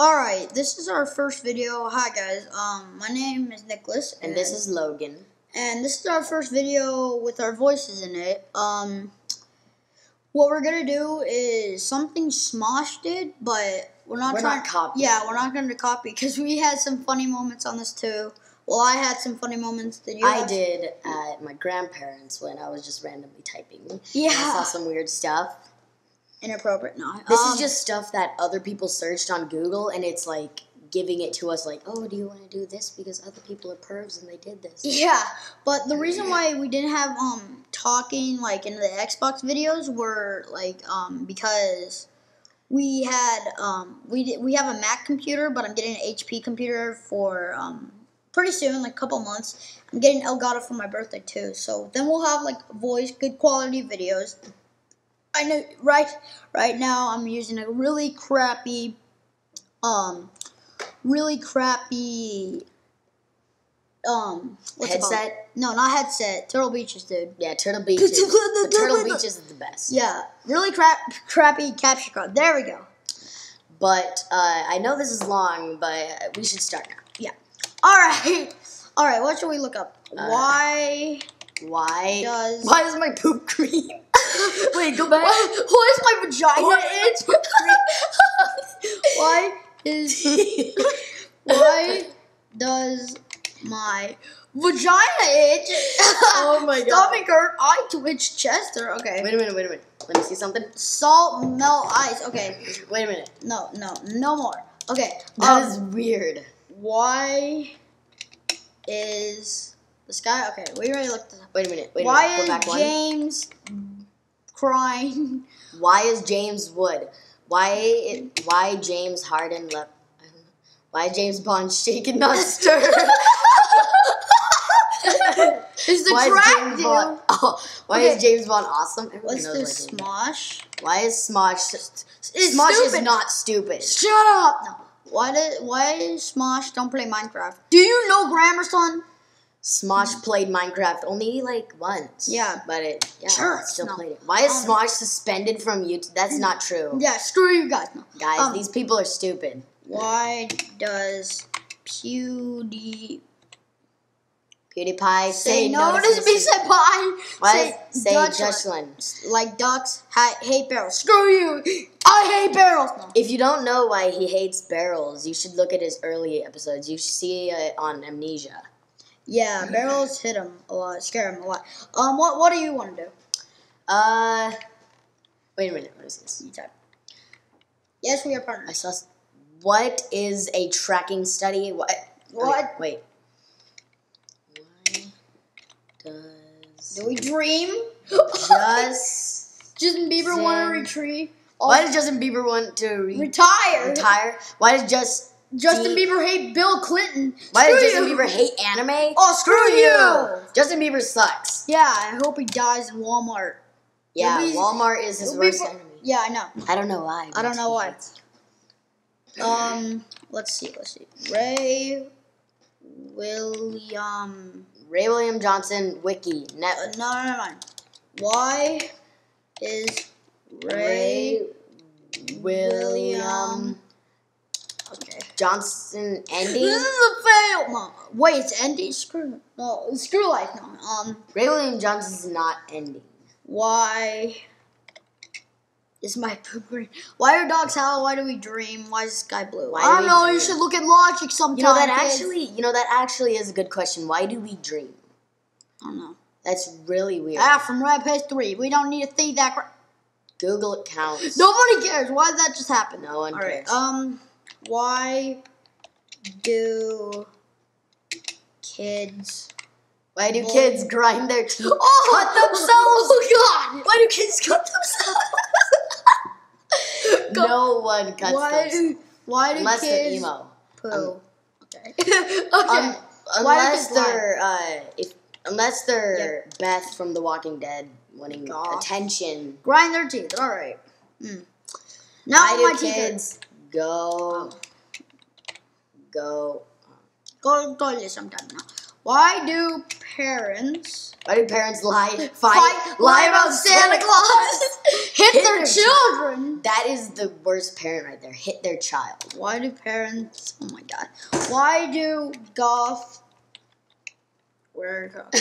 All right, this is our first video. Hi guys. Um, my name is Nicholas, And this is Logan. and this is our first video with our voices in it. Um, what we're gonna do is something Smosh did, but we're not We're trying. not copying. Yeah, we're not gonna copy because we had some funny moments on this too. Well, I had some funny moments. that you? I have- did at my grandparents when I was just randomly typing. And I saw some weird stuff. Inappropriate. No. This Um, is just stuff that other people searched on Google, and it's like giving it to us, like, oh, do you want to do this because other people are pervs and they did this? Yeah, but the reason why we didn't have um talking like in the Xbox videos were like um because we had um we did, we have a Mac computer, but I'm getting an HP computer for um pretty soon, like a couple months. I'm getting Elgato for my birthday too, so then we'll have like voice good quality videos. I know right right now I'm using a really crappy um really crappy um what's? Headset? No, not headset. Turtle Beaches, dude. Yeah, Turtle Beaches. the Turtle Beaches is the best. Yeah, really crap, crappy capture card. There we go. But uh, I know this is long, but we should start now. Yeah. All right, all right. What should we look up? Uh, Why Why? does Why is my poop green? Wait, go back. Why, why is my vagina Why- itch? why is why does my vagina itch? Oh my God. Stomach hurt, eye twitch, chest hurt. Okay. Wait a minute, wait a minute. Let me see something. Salt, melt, ice. Okay. Wait a minute. No, no, no more. Okay. That um, is weird. why is the sky? Okay, we already looked. Wait a minute. Wait a minute. Go is back one. Crying? Why is James Wood? Why it, why James Harden left? I don't know. Why James Bond shaken not stirred? Is why the James dude? Bond? Oh, why Okay. is James Bond awesome? Everybody What's knows this why James- smosh? Why is Smosh? It's Smosh is not stupid. Shut up! No. Why did why is Smosh don't play Minecraft? Do you know grammar, son? Smosh played Minecraft only like once. Yeah. but it yeah, Sure, still no. played it. Why is Smosh suspended from YouTube? That's not true, Yeah, screw you guys. No. guys. Um, these people are stupid. Why does PewDie PewDiePie say no to? Say bye. Why say Dutch- Jocelyn? like ducks ha- hate barrels. Screw you! I hate barrels. No. If you don't know why he hates barrels, you should look at his early episodes. You should see it on Amnesia. Yeah, barrels hit him a lot, scare him a lot. Um, what what do you want to do? Uh, wait a minute. What is this? You type. Yes, we are partners. I saw. What is a tracking study? What? What? Wait. wait. Why does Do we dream? just Justin Bieber want to retreat. why does Justin Bieber want to re- retire? retire? Why does just Justin Bieber hate Bill Clinton. why Screw does Justin you. Bieber hate anime? Oh, screw you. Justin Bieber sucks. Yeah, I hope he dies in Walmart. Yeah, be- Walmart is his worst enemy. Yeah, I know. I don't know why. I don't know why. Um, let's see, let's see. Ray William. Ray William Johnson wiki. Uh, no, no, no, no. Why is Ray, William Johnson This is a fail. No, wait, it's ending. Screw. No, screw life. No. Um, Ray William Johnson is not ending. why is my poop green? Why are dogs howl? Why do we dream? Why is the sky blue? Why I do don't know. You should look at logic sometime. You know that actually. You know that actually is a good question. Why do we dream? I don't know. That's really weird. Ah, from Red Page 3. We don't need to think that. Google counts. Nobody cares. Why did that just happen? No one All right. cares. Um, why do kids Why do kids grind their teeth? oh, cut themselves? Oh God! Why do kids cut themselves? no one cuts Why themselves. do why do Unless they're kids emo. poo? Um, okay. okay. Um, Why do unless kids they're uh, if unless they're Beth from The Walking Dead wanting Gosh. attention. Grind their teeth. All right. Hmm. Now Why my do teeth. Go go? Go to the toilet sometime now. Why do parents Why do parents lie? Fight, fight, lie about Santa Claus? hit, Hit their, their children. That is the worst parent right there. Hit their child. Why do parents? Oh my god. Why do goth wear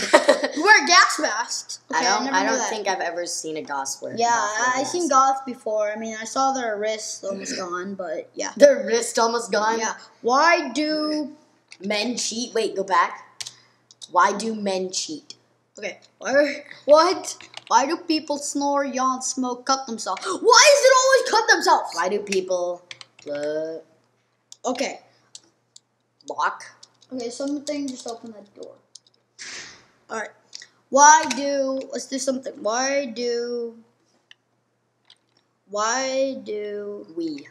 wear gas masks? I don't. never I don't think I've ever seen a goth wear. Yeah, I, I mask. seen goth before. I mean, I saw their wrists almost gone, but yeah. Their wrist almost gone. Yeah. Why do Men cheat. Wait, go back. Why do men cheat? okay? Why, what? Why do people snore, yawn, smoke, cut themselves? Why is it always cut themselves? Why do people uh, Okay. lock? Okay, something just open that door. Alright. Why do let's do something. Why do why do We.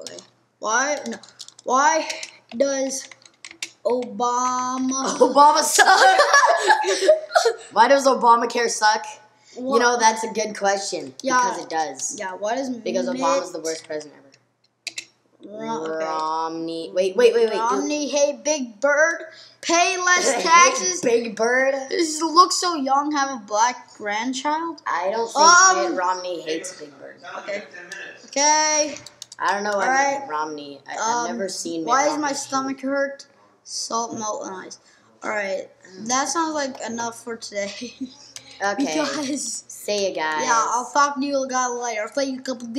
okay. Why no why does Obama Obama suck. Why does Obamacare suck? You know that's a good question. Yeah. Because it does. Yeah, why does Because Obama's the worst president ever. Ro- okay. Romney. Wait, wait, wait, wait. do- Romney, hey Big Bird, pay less taxes. Big Bird. This looks so young, have a black grandchild. I don't think Um, Mitt Romney hates Big Bird. Okay. Okay. I don't know why Alright. Mitt Romney. I, Um, I've never seen. Mitt Why is my cheat. stomach hurt? Salt, melt, and ice. All right, that sounds like enough for today. Okay. because Say it, guys. yeah, I'll talk to you guys later. I'll play you a couple of